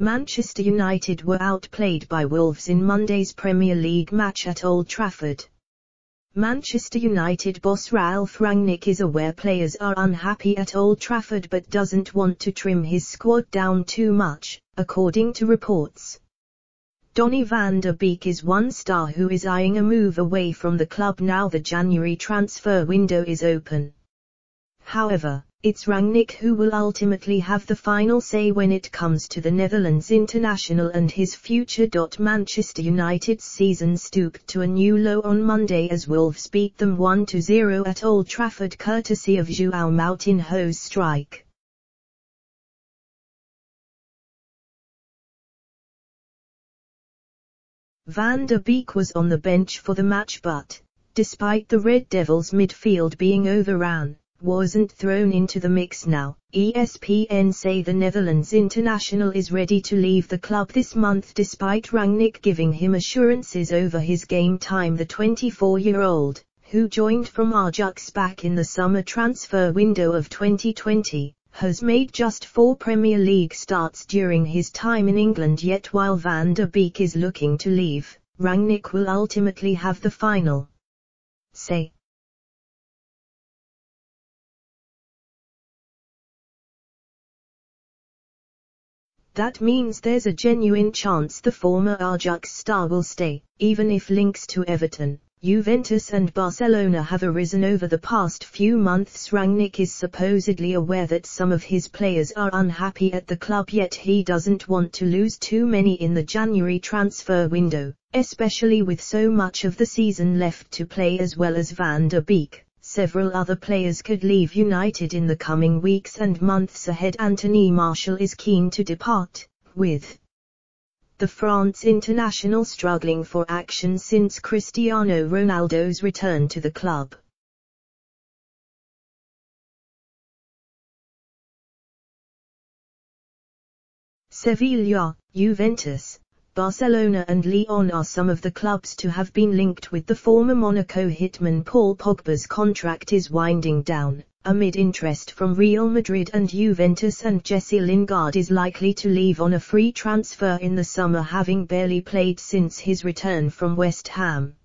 Manchester United were outplayed by Wolves in Monday's Premier League match at Old Trafford. Manchester United boss Ralf Rangnick is aware players are unhappy at Old Trafford but doesn't want to trim his squad down too much, according to reports. Donny van der Beek is one star who is eyeing a move away from the club now the January transfer window is open. However, it's Rangnick who will ultimately have the final say when it comes to the Netherlands international and his future. Manchester United's season stooped to a new low on Monday as Wolves beat them 1-0 at Old Trafford courtesy of João Moutinho's strike. Van der Beek was on the bench for the match but, despite the Red Devils midfield being overrun, wasn't thrown into the mix now. ESPN say the Netherlands international is ready to leave the club this month despite Rangnick giving him assurances over his game time. The 24-year-old, who joined from Ajax back in the summer transfer window of 2020, has made just four Premier League starts during his time in England yet while Van der Beek is looking to leave, Rangnick will ultimately have the final say. That means there's a genuine chance the former Ajax star will stay, even if links to Everton, Juventus and Barcelona have arisen over the past few months. Rangnick is supposedly aware that some of his players are unhappy at the club yet he doesn't want to lose too many in the January transfer window, especially with so much of the season left to play as well as Van der Beek. Several other players could leave United in the coming weeks and months ahead. Anthony Martial is keen to depart, with the France international struggling for action since Cristiano Ronaldo's return to the club. Sevilla, Juventus, Barcelona and Lyon are some of the clubs to have been linked with the former Monaco hitman Paul Pogba's contract is winding down, amid interest from Real Madrid and Juventus and Jesse Lingard is likely to leave on a free transfer in the summer having barely played since his return from West Ham.